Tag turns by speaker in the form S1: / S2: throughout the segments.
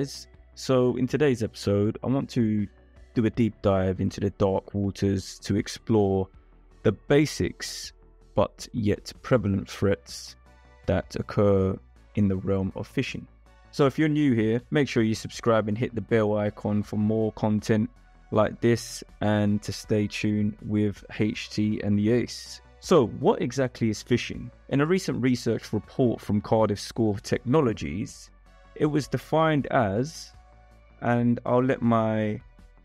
S1: guys. So, in today's episode, I want to do a deep dive into the dark waters to explore the basics but yet prevalent threats that occur in the realm of phishing. So, if you're new here, make sure you subscribe and hit the bell icon for more content like this and to stay tuned with HT and the Ace. So, what exactly is phishing? In a recent research report from Cardiff School of Technologies, it was defined as, and I'll let my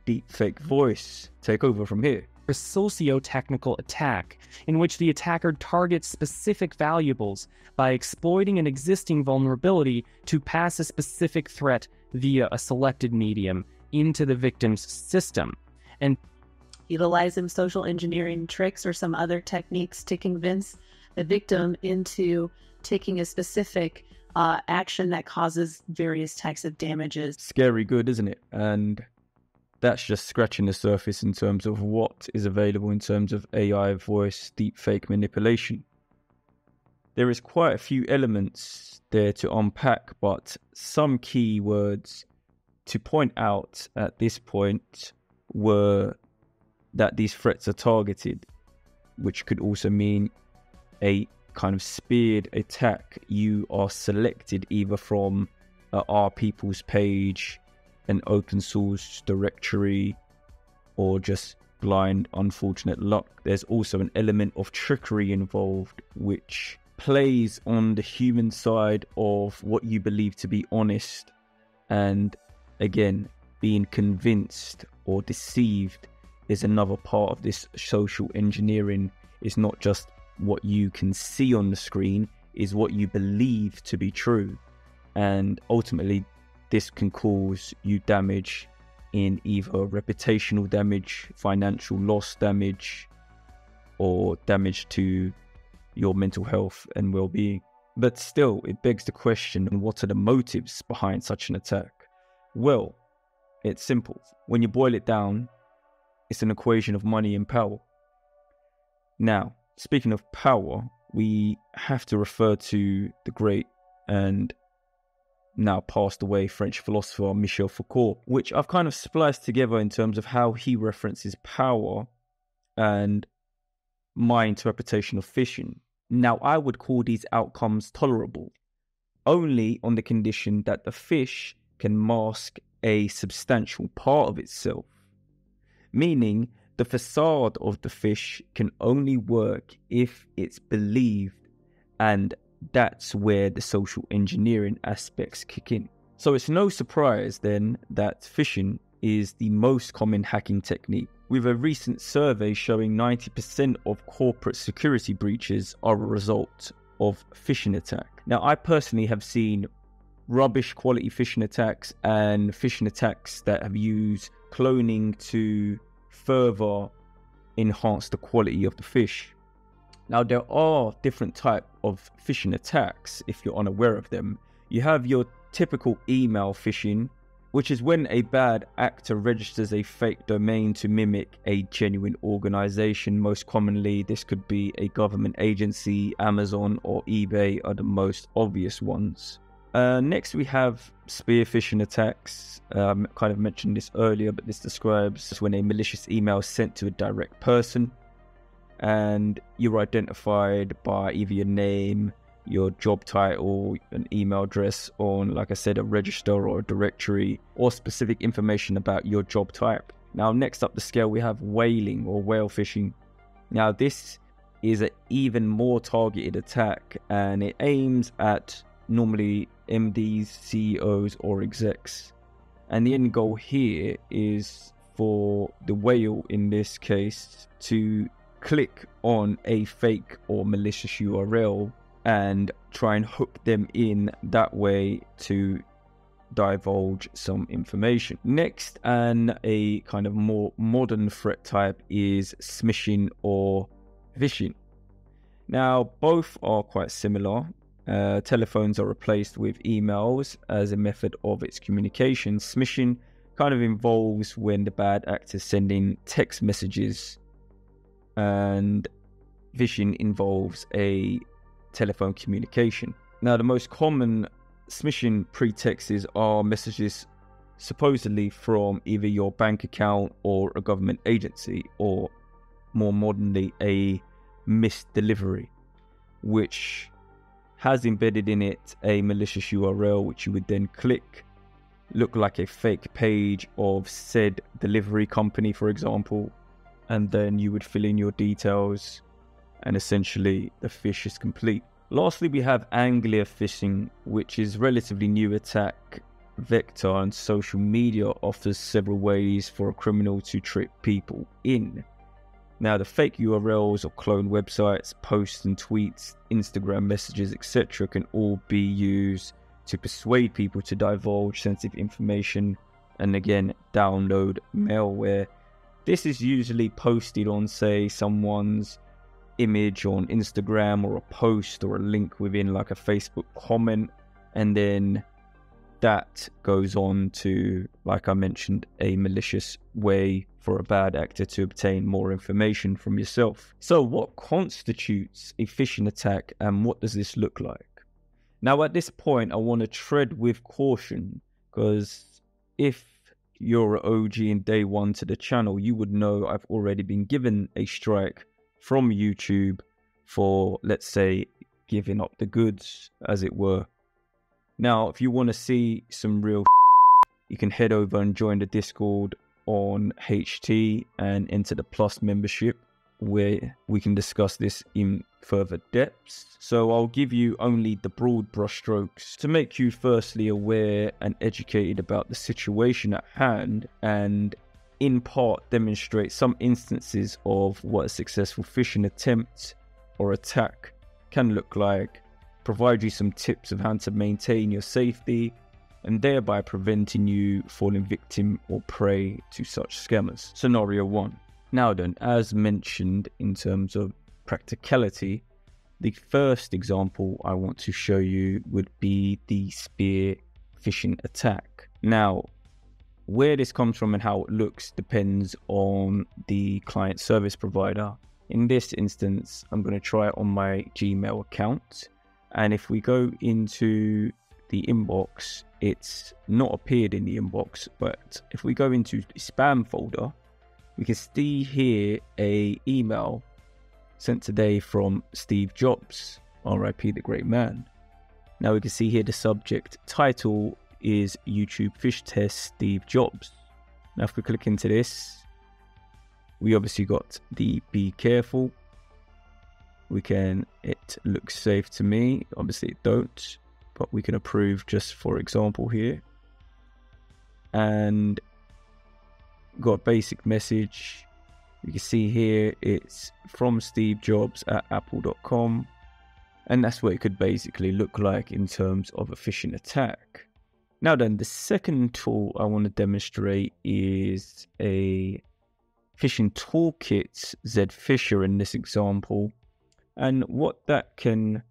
S1: deepfake voice take over from here.
S2: A socio-technical attack in which the attacker targets specific valuables by exploiting an existing vulnerability to pass a specific threat via a selected medium into the victim's system. And
S3: utilizing social engineering tricks or some other techniques to convince the victim into taking a specific uh, action that causes various types of damages.
S1: Scary good, isn't it? And that's just scratching the surface in terms of what is available in terms of AI voice deepfake manipulation. There is quite a few elements there to unpack, but some key words to point out at this point were that these threats are targeted, which could also mean a kind of speared attack. You are selected either from uh, our people's page, an open source directory, or just blind unfortunate luck. There's also an element of trickery involved, which plays on the human side of what you believe to be honest and again being convinced or deceived is another part of this social engineering. It's not just what you can see on the screen, is what you believe to be true. And ultimately, this can cause you damage in either reputational damage, financial loss damage, or damage to your mental health and well being. But still, it begs the question what are the motives behind such an attack? Well, it's simple. When you boil it down, it's an equation of money and power. Now, speaking of power, we have to refer to the great and now passed away French philosopher Michel Foucault, which I've kind of spliced together in terms of how he references power and my interpretation of phishing. Now, I would call these outcomes tolerable, only on the condition that the fish can mask a substantial part of itself meaning the facade of the fish can only work if it's believed, and that's where the social engineering aspects kick in. So it's no surprise then that phishing is the most common hacking technique, with a recent survey showing 90% of corporate security breaches are a result of phishing attack. Now, I personally have seen rubbish quality phishing attacks and phishing attacks that have used cloning to further enhance the quality of the fish. Now there are different type of phishing attacks if you're unaware of them. You have your typical email phishing, which is when a bad actor registers a fake domain to mimic a genuine organization. Most commonly, this could be a government agency, Amazon, or eBay are the most obvious ones. Uh, next, we have spear phishing attacks. Um, kind of mentioned this earlier, but this describes when a malicious email is sent to a direct person and you're identified by either your name, your job title, an email address on, like I said, a register or a directory, or specific information about your job type. Now, next up the scale, we have whaling or whale phishing. Now, this is an even more targeted attack and it aims at normally MDs, CEOs, or execs. And the end goal here is for the whale in this case to click on a fake or malicious URL and try and hook them in that way to divulge some information. Next, and a kind of more modern threat type is smishing or phishing. Now, both are quite similar uh, telephones are replaced with emails as a method of its communication. Smishing kind of involves when the bad actor sending text messages, and phishing involves a telephone communication. Now, the most common smishing pretexts are messages supposedly from either your bank account or a government agency, or more modernly, a missed delivery, which has embedded in it a malicious URL, which you would then click, look like a fake page of said delivery company, for example, and then you would fill in your details, and essentially the fish is complete. Lastly, we have Anglia phishing, which is relatively new attack vector and social media offers several ways for a criminal to trick people in. Now, the fake URLs or clone websites, posts and tweets, Instagram messages, etc., can all be used to persuade people to divulge sensitive information and again download malware. This is usually posted on, say, someone's image on Instagram or a post or a link within like a Facebook comment, and then that goes on to, like I mentioned, a malicious way for a bad actor to obtain more information from yourself. So, what constitutes a phishing attack and what does this look like? Now, at this point, I want to tread with caution because if you're an OG in day one to the channel, you would know I've already been given a strike from YouTube for, let's say, giving up the goods, as it were. Now, if you want to see some real, you can head over and join the Discord on HT and enter the Plus membership where we can discuss this in further depths. So I'll give you only the broad brushstrokes to make you firstly aware and educated about the situation at hand and in part demonstrate some instances of what a successful phishing attempt or attack can look like, provide you some tips of how to maintain your safety and thereby preventing you falling victim or prey to such scammers. Scenario 1 now, then, as mentioned in terms of practicality, the first example I want to show you would be the spear phishing attack. Now, where this comes from and how it looks depends on the client service provider. In this instance, I'm going to try it on my Gmail account. And if we go into the inbox, it's not appeared in the inbox. But if we go into the spam folder, we can see here a email sent today from Steve Jobs, RIP the great man. Now we can see here the subject title is YouTube fish Test Steve Jobs. Now if we click into this, we obviously got the be careful. We can, it looks safe to me. Obviously it don't, but we can approve just for example here. And got a basic message. You can see here it's from Steve Jobs at apple.com. And that's what it could basically look like in terms of a phishing attack. Now, then, the second tool I want to demonstrate is a phishing toolkit, Zfisher in this example. And what that can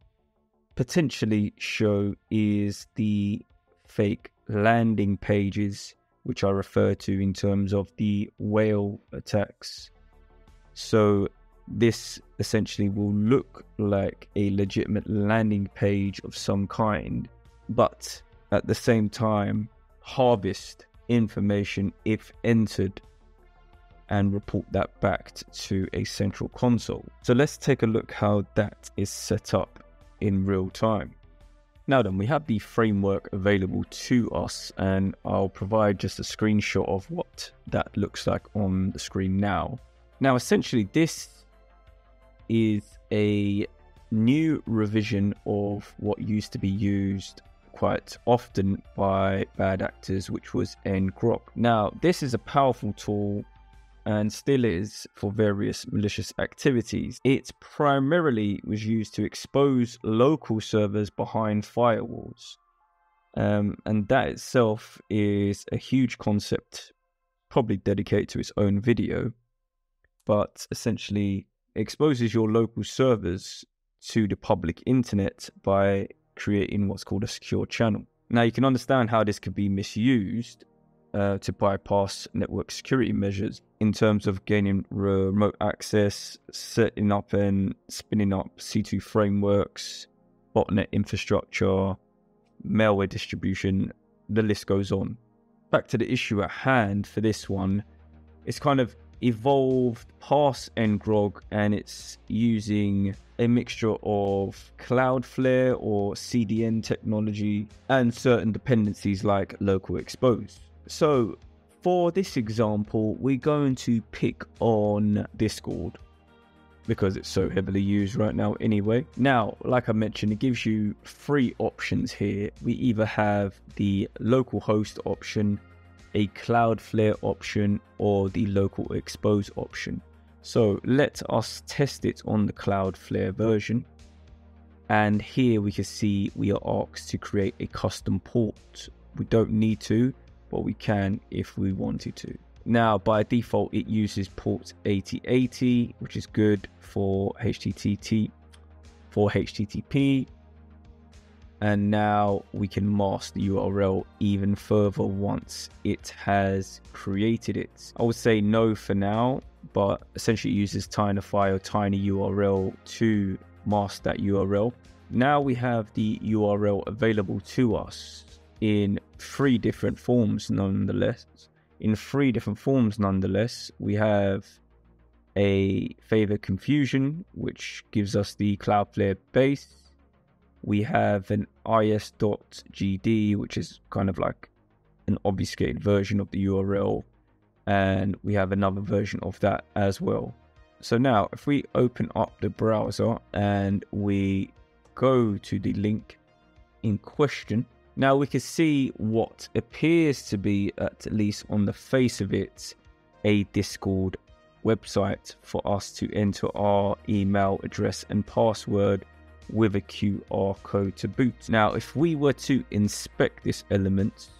S1: potentially show is the fake landing pages which I refer to in terms of the whale attacks. So, this essentially will look like a legitimate landing page of some kind, but at the same time, harvest information if entered and report that back to a central console. So, let's take a look how that is set up in real time. Now then, we have the framework available to us and I'll provide just a screenshot of what that looks like on the screen now. Now, essentially, this is a new revision of what used to be used quite often by bad actors, which was ngrok. Now, this is a powerful tool and still is for various malicious activities. It primarily was used to expose local servers behind firewalls. Um, and that itself is a huge concept, probably dedicated to its own video, but essentially exposes your local servers to the public internet by creating what's called a secure channel. Now, you can understand how this could be misused uh, to bypass network security measures in terms of gaining remote access, setting up and spinning up C2 frameworks, botnet infrastructure, malware distribution, the list goes on. Back to the issue at hand for this one, it's kind of evolved past ngrok and it's using a mixture of Cloudflare or CDN technology and certain dependencies like local expose. So for this example, we're going to pick on Discord because it's so heavily used right now anyway. Now, like I mentioned, it gives you three options here. We either have the local host option, a Cloudflare option, or the local expose option. So let us test it on the Cloudflare version. And here we can see we are asked to create a custom port. We don't need to, but we can if we wanted to. Now, by default, it uses port 8080, which is good for HTTP. For HTTP, and now we can mask the URL even further once it has created it. I would say no for now, but essentially it uses Tinify or TinyURL to mask that URL. Now we have the URL available to us in three different forms nonetheless. In three different forms nonetheless, we have a favor confusion, which gives us the Cloudflare base. We have an is.gd, which is kind of like an obfuscated version of the URL and we have another version of that as well. So now if we open up the browser and we go to the link in question, now we can see what appears to be, at least on the face of it, a Discord website for us to enter our email address and password with a QR code to boot. Now, if we were to inspect this element,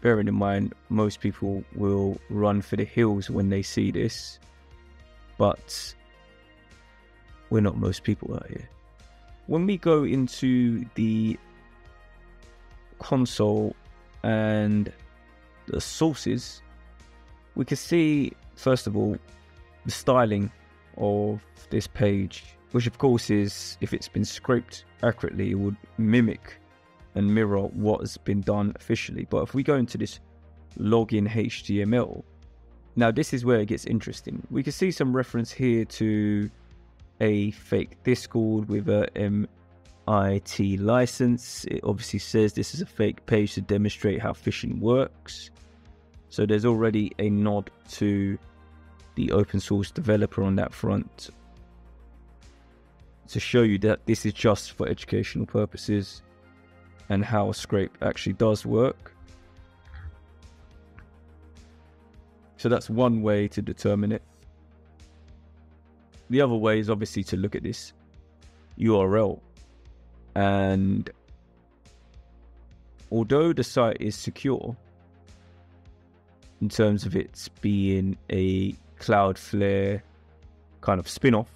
S1: bearing in mind most people will run for the hills when they see this, but we're not most people out here. When we go into the console and the sources, we can see first of all the styling of this page, which of course is if it's been scraped accurately, it would mimic and mirror what has been done officially. But if we go into this login HTML, now this is where it gets interesting. We can see some reference here to a fake Discord with a MIT license. It obviously says this is a fake page to demonstrate how phishing works. So there's already a nod to the open source developer on that front to show you that this is just for educational purposes and how a scrape actually does work. So that's one way to determine it. The other way is obviously to look at this URL. And although the site is secure in terms of its being a Cloudflare kind of spin off,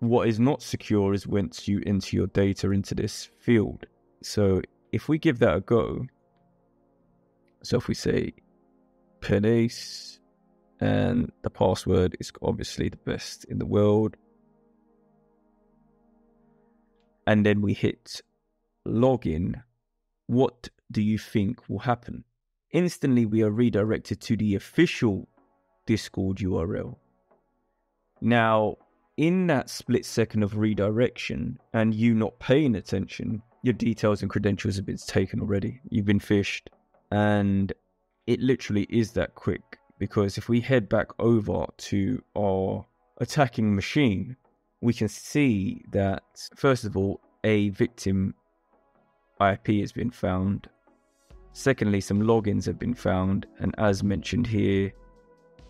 S1: what is not secure is once you enter your data into this field. So if we give that a go, so if we say Penace and the password is obviously the best in the world, and then we hit login, what do you think will happen? Instantly, we are redirected to the official Discord URL. Now, in that split second of redirection and you not paying attention, your details and credentials have been taken already. You've been phished. And it literally is that quick because if we head back over to our attacking machine, we can see that, first of all, a victim IP has been found. Secondly, some logins have been found. And as mentioned here,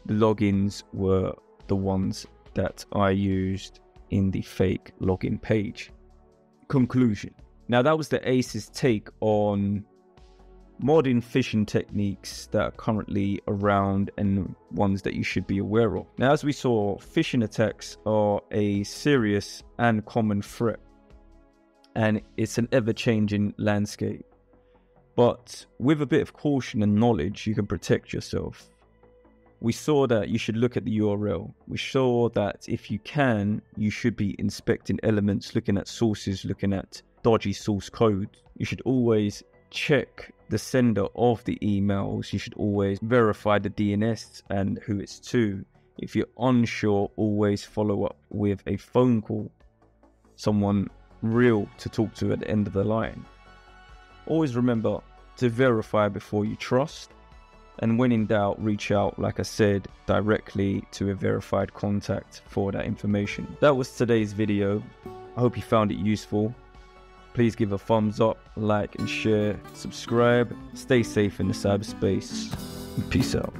S1: the logins were the ones that I used in the fake login page. Conclusion. Now, that was the ACE's take on modern phishing techniques that are currently around and ones that you should be aware of. Now, as we saw, phishing attacks are a serious and common threat, and it's an ever changing landscape. But with a bit of caution and knowledge, you can protect yourself we saw that you should look at the URL. We saw that if you can, you should be inspecting elements, looking at sources, looking at dodgy source code. You should always check the sender of the emails. You should always verify the DNS and who it's to. If you're unsure, always follow up with a phone call, someone real to talk to at the end of the line. Always remember to verify before you trust. And when in doubt, reach out, like I said, directly to a verified contact for that information. That was today's video. I hope you found it useful. Please give a thumbs up, like and share, subscribe. Stay safe in the cyberspace. Peace out.